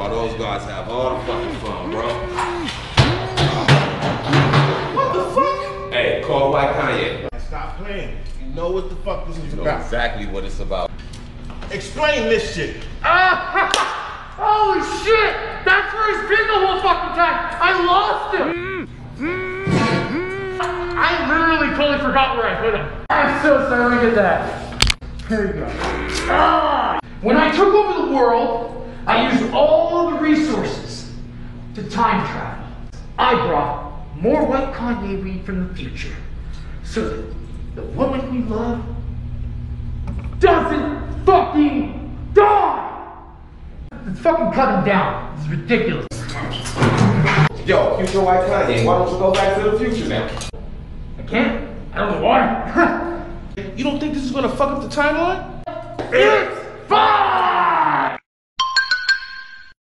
While those guys have all the fucking fun, bro. What the fuck? Hey, call White Kanye. Stop playing. You know what the fuck this is You know about. exactly what it's about. Explain this shit. Ah! Holy shit! That's where he's been the whole fucking time! I lost him! I literally totally forgot where I put him. I'm so sorry, look at that. There you go. Ah! When I took over the world, I used all the resources to time travel. I brought more white Kanye weed from the future. So that the woman we love doesn't fucking die! Let's fucking cut him down. It's ridiculous. Yo, future White Kanye, why don't you go back to the future now? I can't. I don't know why. You don't think this is gonna fuck up the timeline? it's fine!